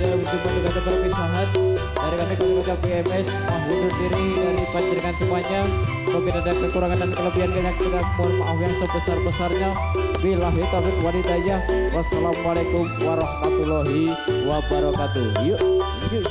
kata perpisahan dari kami keluarga PMS mohon diri dari panjenengan semuanya. Mungkin ada kekurangan dan kelebihan yang kita mohon maaf yang sebesar besarnya billahi taufiq walhidayah wassalamualaikum warahmatullahi wabarakatuh. Yuk yuk.